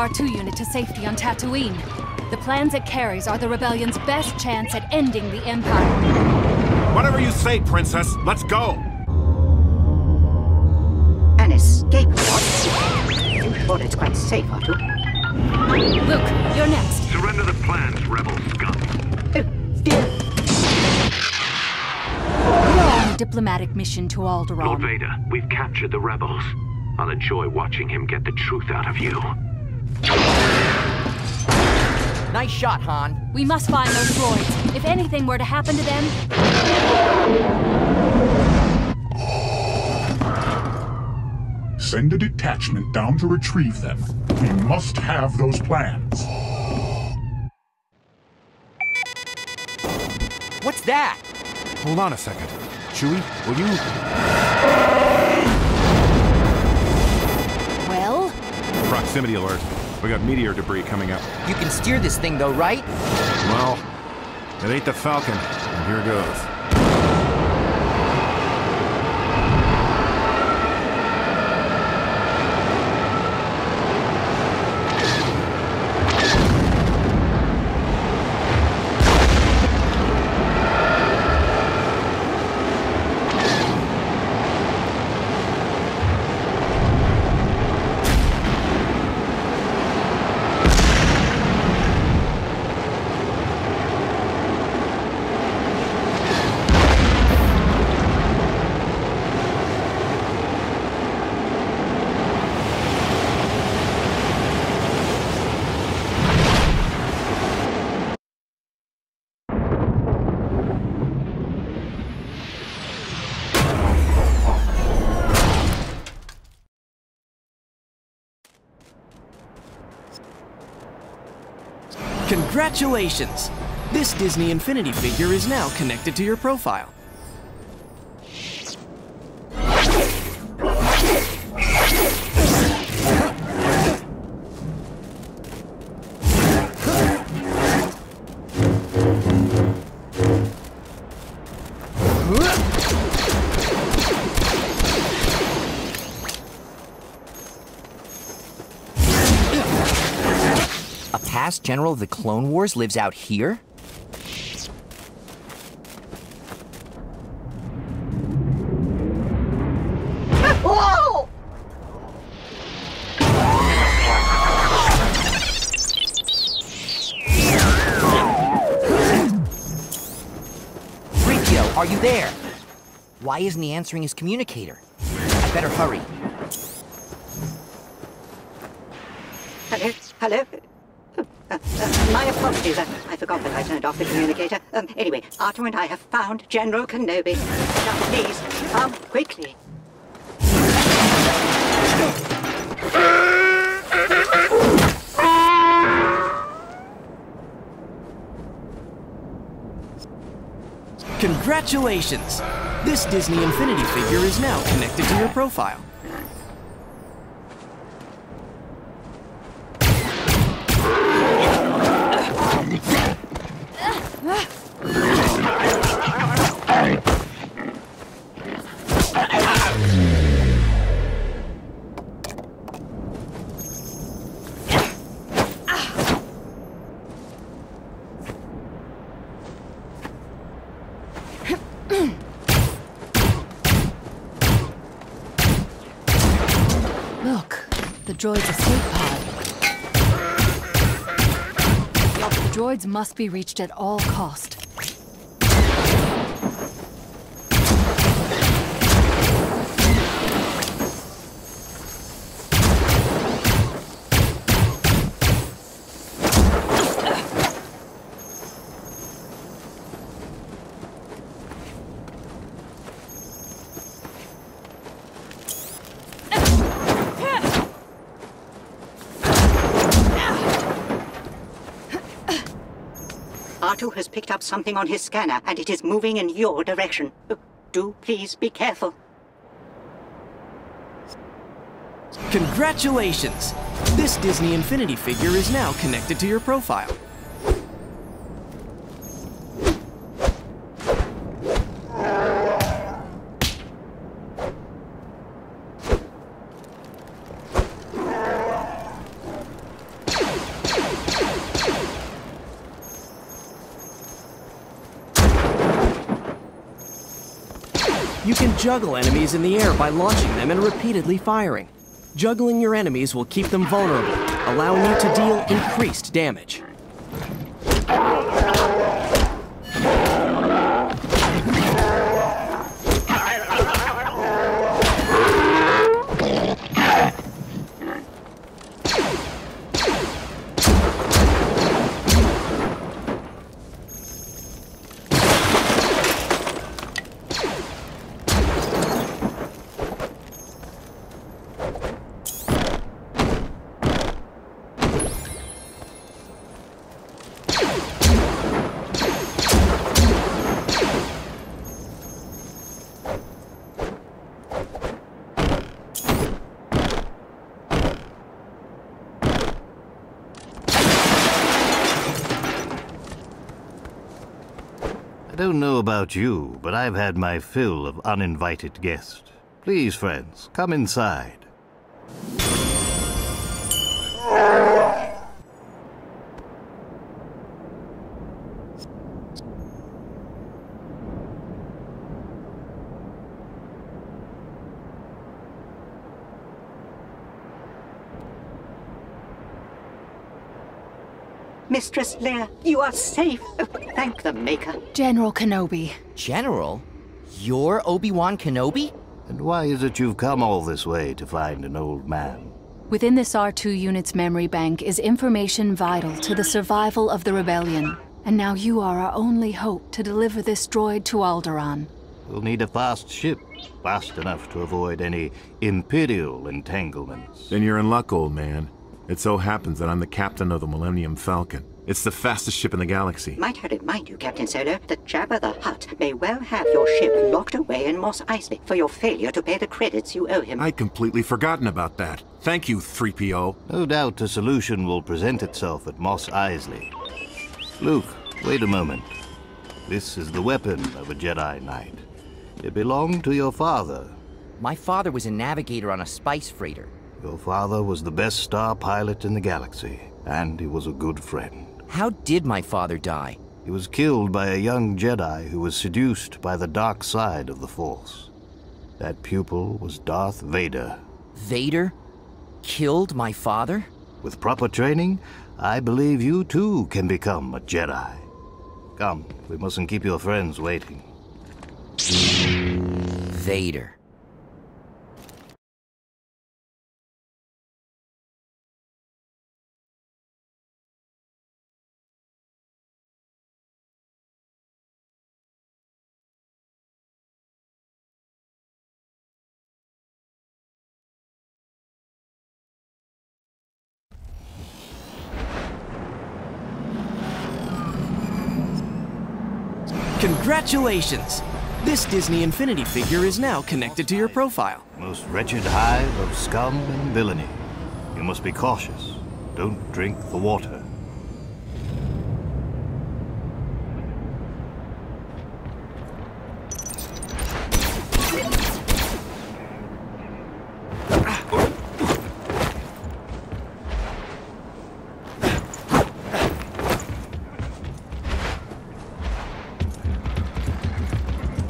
R2 unit to safety on Tatooine. The plans it carries are the rebellion's best chance at ending the Empire. Whatever you say, Princess. Let's go. You it's quite safe, R2? Luke, you're next. Surrender the plans, rebel scum. Oh, dear. We are on a diplomatic mission to Alderaan. Lord Alderaan. Vader, we've captured the rebels. I'll enjoy watching him get the truth out of you. Nice shot, Han. We must find those droids. If anything were to happen to them, Send a detachment down to retrieve them. We must have those plans. What's that? Hold on a second. Chewie, will you... well, Proximity alert. We got meteor debris coming up. You can steer this thing though, right? Well, it ain't the Falcon. And here goes. Congratulations! This Disney Infinity figure is now connected to your profile. A past general of the Clone Wars lives out here? Whoa! Are you there? Why isn't he answering his communicator? I better hurry. Hello? Hello? Uh, my apologies. I, I forgot that I turned off the communicator. Um, anyway, Artu and I have found General Kenobi. Now, please, come quickly. Congratulations! This Disney Infinity figure is now connected to your profile. Look, the droid's escape pod. The droids must be reached at all cost. Artu has picked up something on his scanner, and it is moving in your direction. Uh, Do please be careful. Congratulations! This Disney Infinity figure is now connected to your profile. You can juggle enemies in the air by launching them and repeatedly firing. Juggling your enemies will keep them vulnerable, allowing you to deal increased damage. I don't know about you, but I've had my fill of uninvited guests. Please, friends, come inside. Mistress Leia, you are safe. Thank the Maker. General Kenobi, General? You're Obi-Wan Kenobi? And why is it you've come all this way to find an old man? within this R2 unit's memory bank is information vital to the survival of the rebellion. And now you are our only hope to deliver this droid to Alderaan. We'll need a fast ship, fast enough to avoid any Imperial entanglements. Then you're in luck, old man. It so happens that I'm the captain of the Millennium Falcon. It's the fastest ship in the galaxy. Might I remind you, Captain Solo, that Jabba the Hutt may well have your ship locked away in Mos Eisley for your failure to pay the credits you owe him. I'd completely forgotten about that. Thank you, 3PO. No doubt a solution will present itself at Mos Eisley. Luke, wait a moment. This is the weapon of a Jedi Knight. It belonged to your father. My father was a navigator on a spice freighter. Your father was the best star pilot in the galaxy, and he was a good friend. How did my father die? He was killed by a young Jedi who was seduced by the dark side of the Force. That pupil was Darth Vader. Vader? Killed my father? With proper training, I believe you too can become a Jedi. Come, we mustn't keep your friends waiting. Vader. Congratulations! This Disney Infinity figure is now connected to your profile. Most wretched hive of scum and villainy. You must be cautious. Don't drink the water.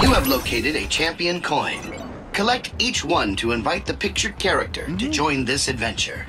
You have located a champion coin. Collect each one to invite the pictured character to mm-hmm. join this adventure.